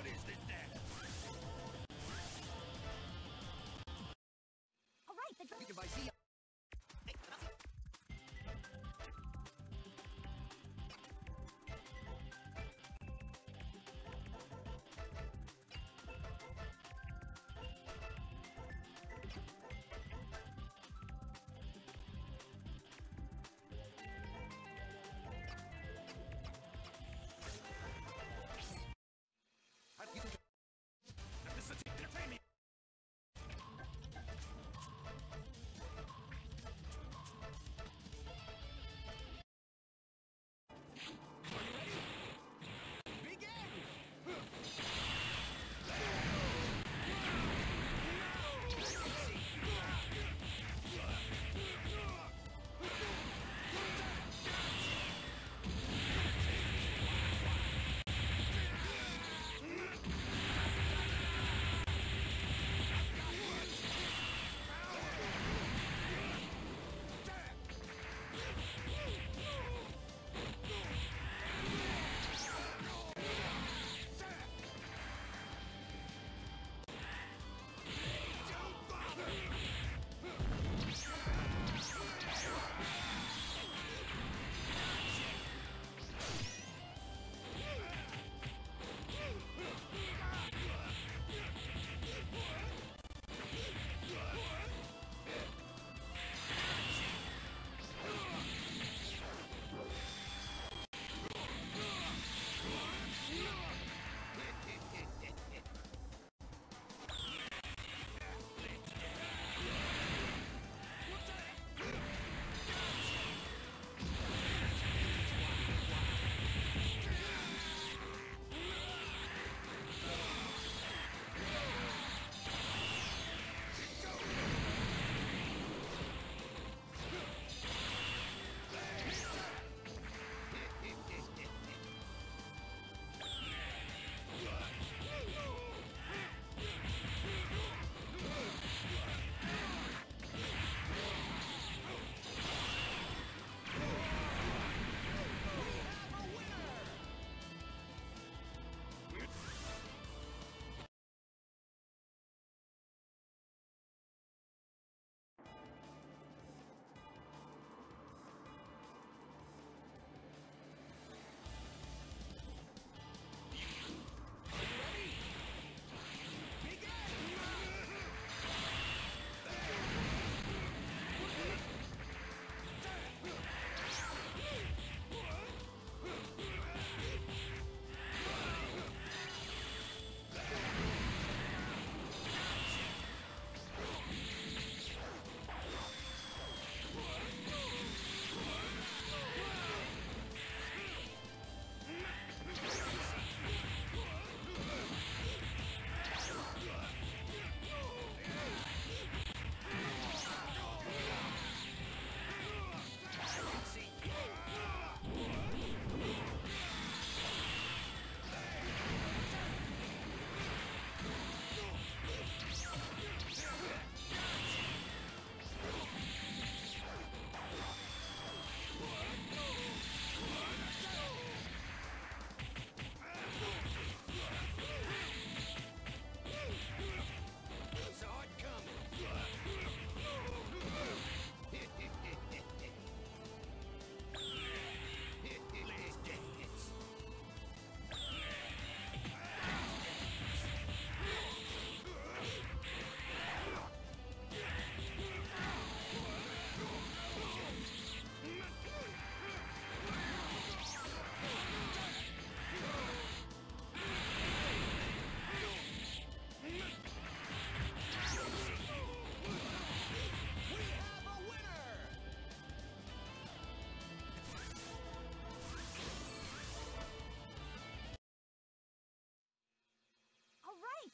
What is this then? All right, the drone...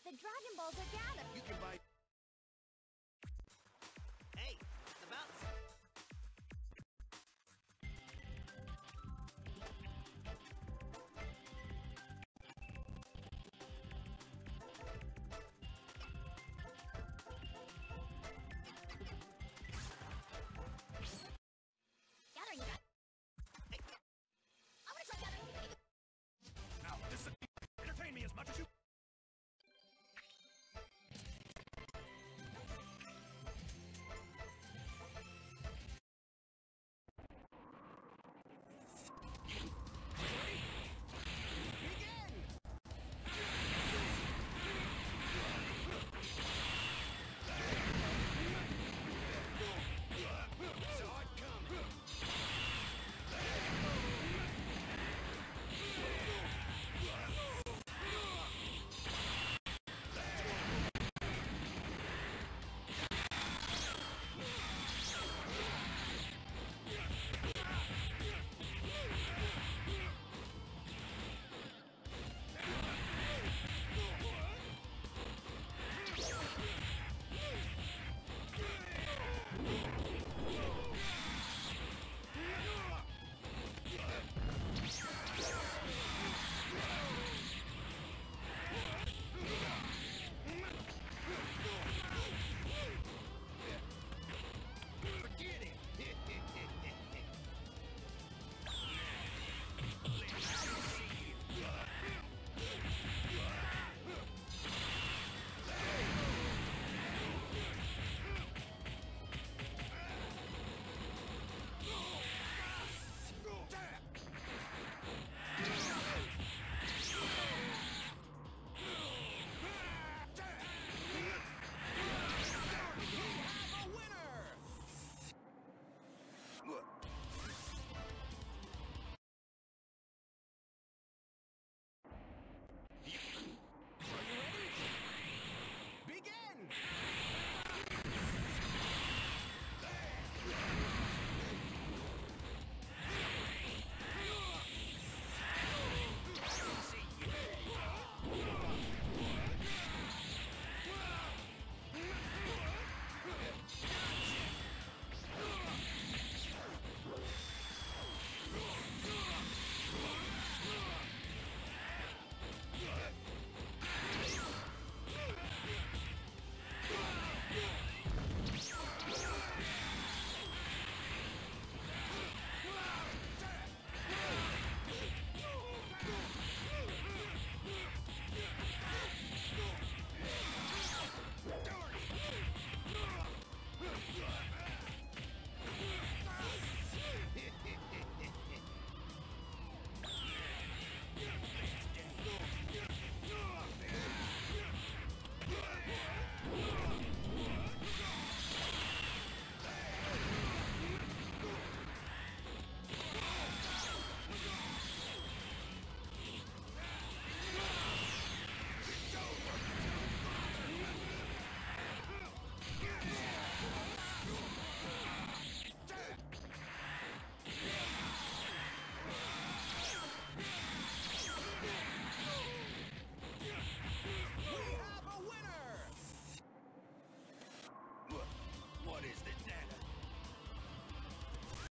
The Dragon Balls are gathered. You can buy